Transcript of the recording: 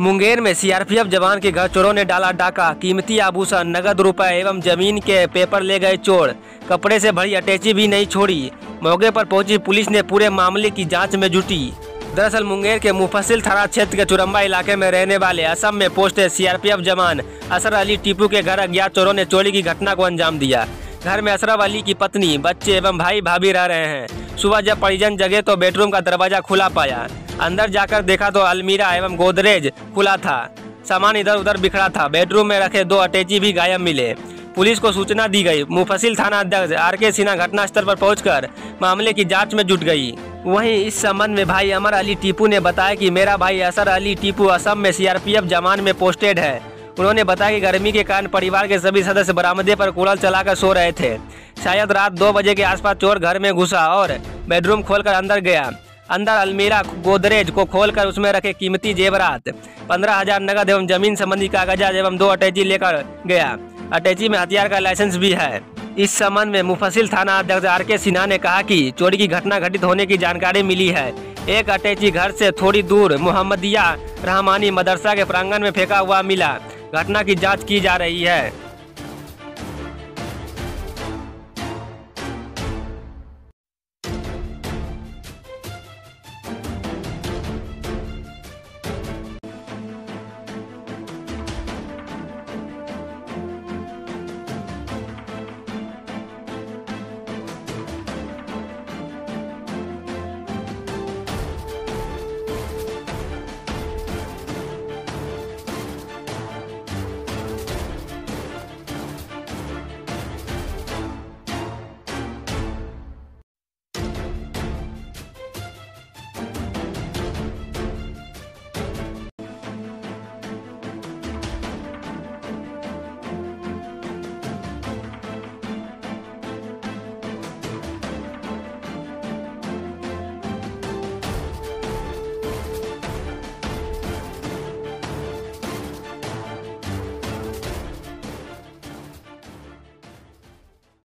मुंगेर में सीआरपीएफ जवान के घर चोरों ने डाला डाका। कीमती आभूषण, नगद रुपए एवं ज़मीन के पेपर ले गए चोर। कपड़े से भरी अटैची भी नहीं छोड़ी। मौके पर पहुँची पुलिस ने पूरे मामले की जाँच में जुटी। दरअसल मुंगेर के मुफसिल थाना क्षेत्र के चुरम्बा इलाके में रहने वाले असम में पोस्टेड सीआरपीएफ जवान असर अली टीपू के घर अज्ञात चोरों ने चोरी की घटना को अंजाम दिया। घर में असरफ अली की पत्नी, बच्चे एवं भाई भाभी रह रहे हैं। सुबह जब परिजन जगे तो बेडरूम का दरवाज़ा खुला पाया। अंदर जाकर देखा तो अलमीरा एवं गोदरेज खुला था। सामान इधर उधर बिखरा था। बेडरूम में रखे दो अटैची भी गायब मिले। पुलिस को सूचना दी गई। मुफसिल थाना अध्यक्ष आर के सिन्हा घटनास्थल पर पहुंचकर मामले की जाँच में जुट गई। वहीं इस संबंध में भाई अमर अली टीपू ने बताया कि मेरा भाई असर अली टीपू असम में सीआरपीएफ जवान में पोस्टेड है। उन्होंने बताया कि गर्मी के कारण परिवार के सभी सदस्य बरामदे पर कूड़ल चलाकर सो रहे थे। शायद रात दो बजे के आसपास चोर घर में घुसा और बेडरूम खोलकर अंदर गया। अंदर अलमीरा गोदरेज को खोलकर उसमें रखे कीमती जेवरात। पंद्रह हज़ार नगद एवं ज़मीन संबंधी कागजात एवं दो अटैची लेकर गया। अटैची में हथियार का लाइसेंस भी है। इस संबंध में मुफसिल थाना अध्यक्ष आर के सिन्हा ने कहा कि चोरी की घटना घटित होने की जानकारी मिली है। एक अटैची घर से थोड़ी दूर मोहम्मदिया रहमानी मदरसा के प्रांगण में फेंका हुआ मिला। घटना की जाँच की जा रही है।